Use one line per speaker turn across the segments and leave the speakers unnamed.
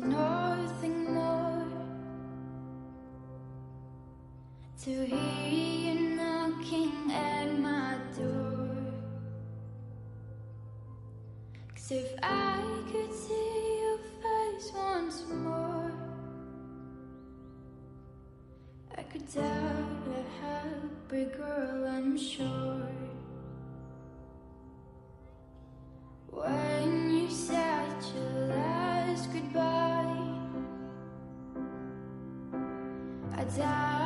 nothing more to hear you knocking at my door. Cause if I could see your face once more, I could tell a happy girl, I'm sure. I died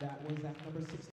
That was at number 16.